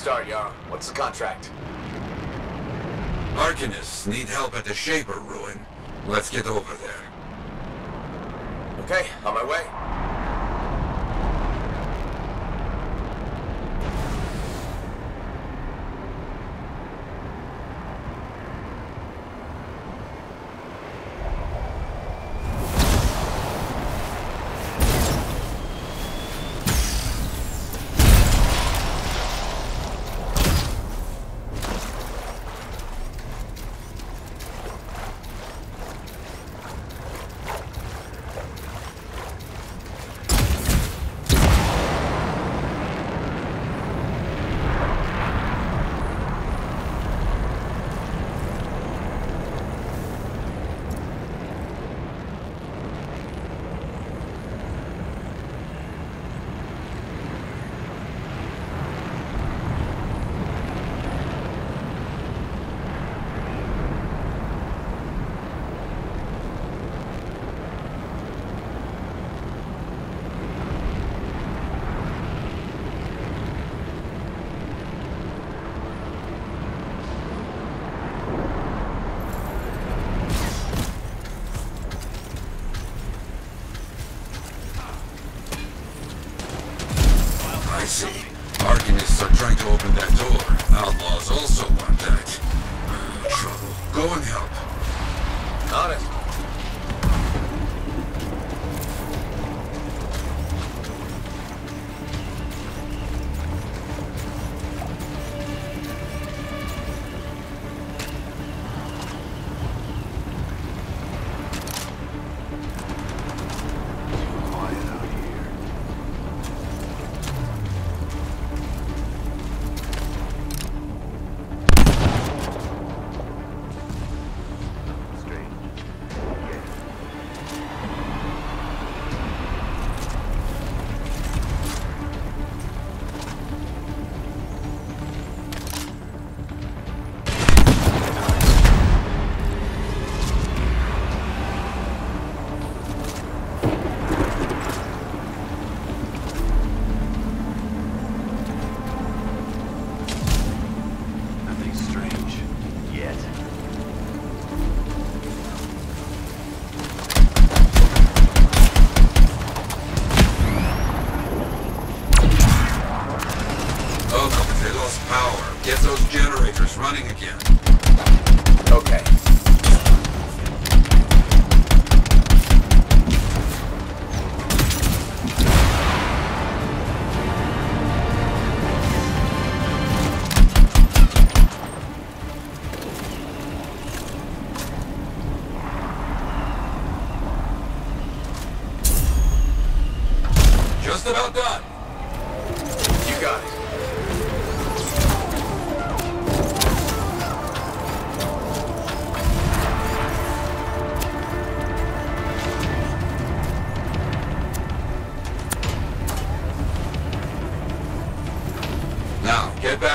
start, Yarrow. What's the contract? Arcanists need help at the Shaper ruin. Let's get over there. Okay, on my way.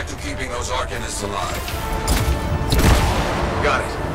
Back to keeping those Arcanists alive. Got it.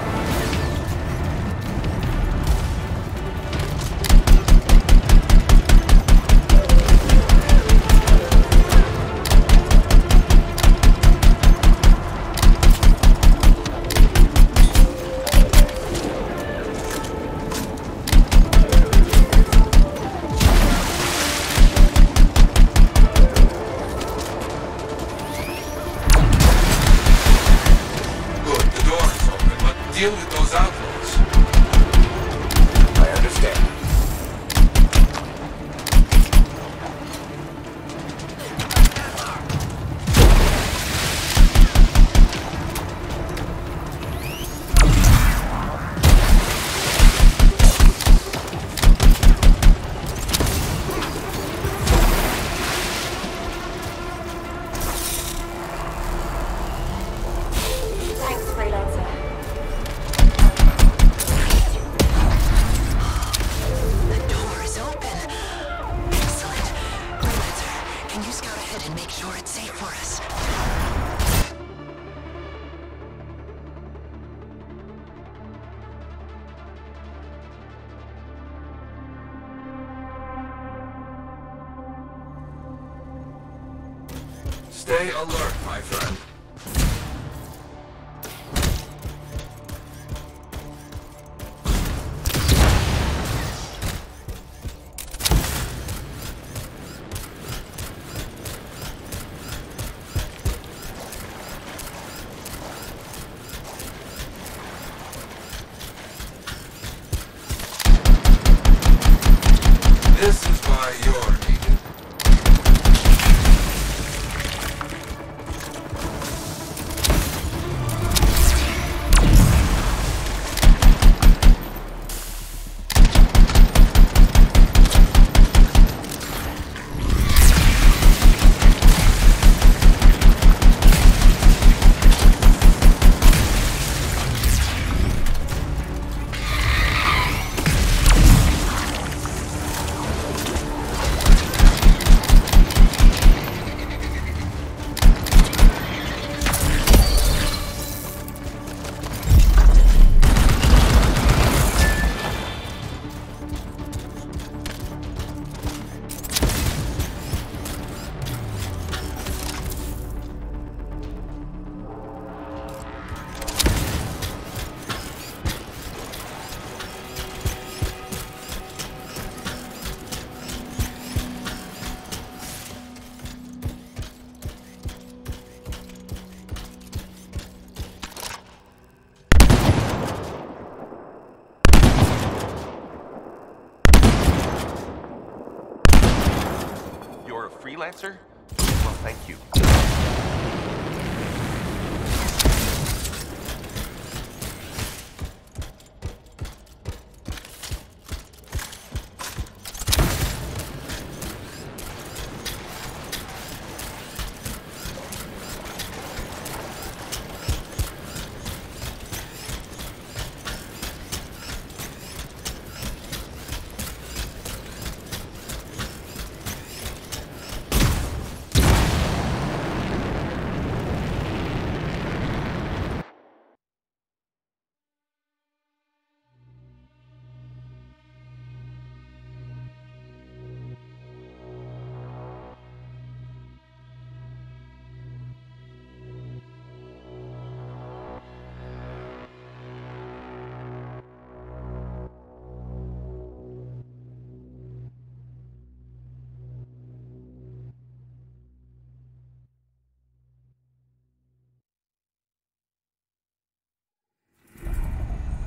You're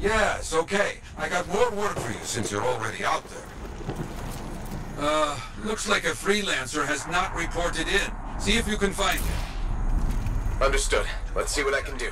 Yes, okay. I got more work for you since you're already out there. Uh, looks like a freelancer has not reported in. See if you can find him. Understood. Let's see what I can do.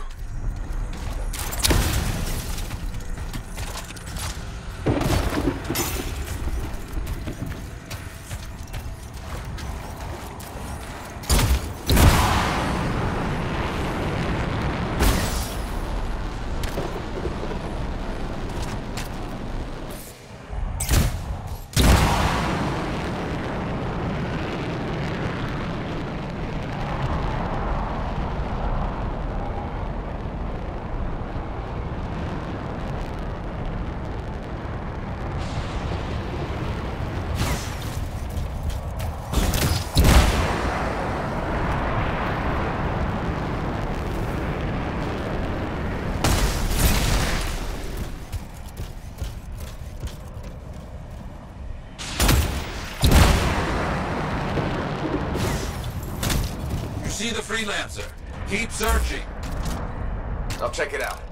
You see the freelancer? Keep searching. I'll check it out.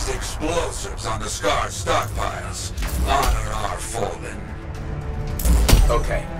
These explosives on the Scar stockpiles. Honor our fallen. Okay.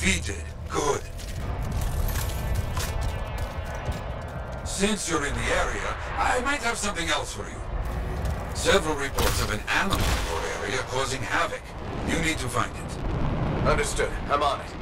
Defeated. Good. Since you're in the area, I might have something else for you. Several reports of an animal in your area causing havoc. You need to find it. Understood. I'm on it.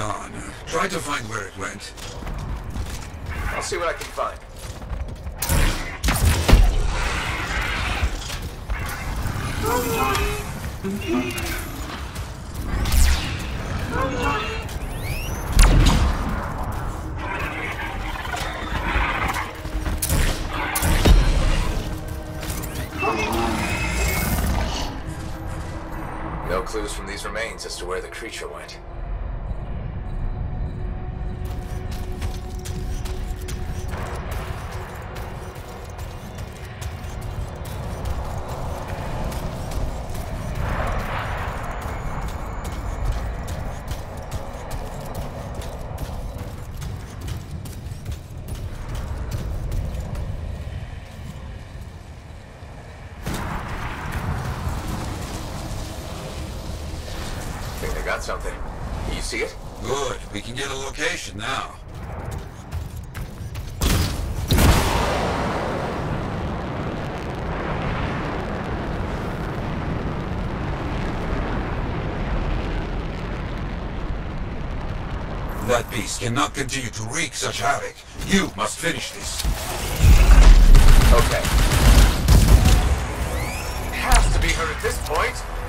Try to find where it went. I'll see what I can find. No clues from these remains as to where the creature went. Got something. You see it? Good. We can get a location now. That beast cannot continue to wreak such havoc. You must finish this. Okay. It has to be her at this point.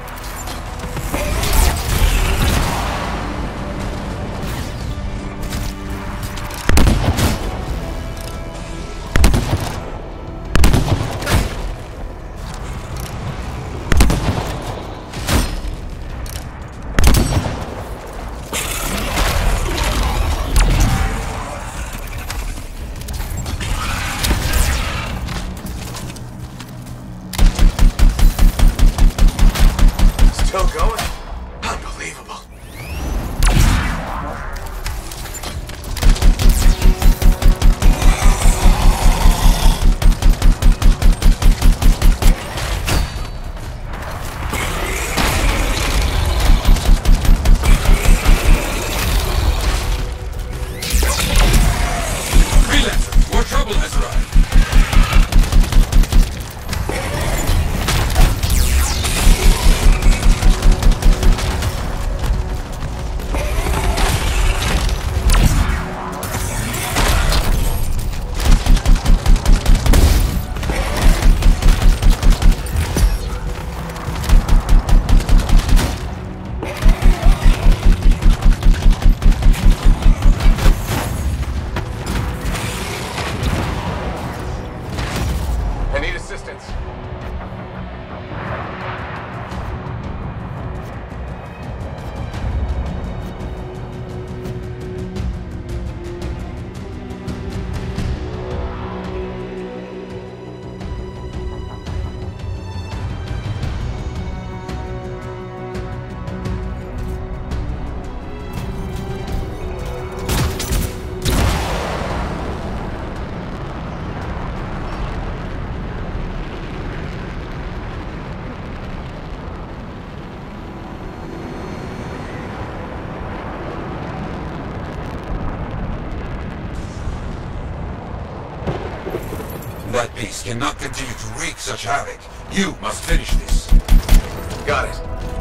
Cannot continue to wreak such havoc. You must finish this. Got it.